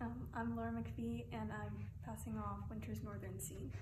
Um, I'm Laura McPhee, and I'm passing off Winter's Northern Scene.